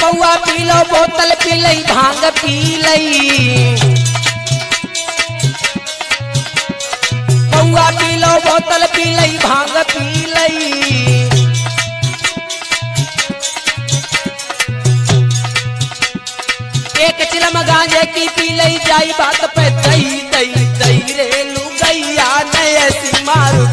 पौआ P low बोतल P लई भाँग पी लई पौआ पी लो बोतल पी लई भाँग पी लई एक चिलम गांजे की पी लई जाई बात पे दई दई दई रे लुगैया नयसी मारू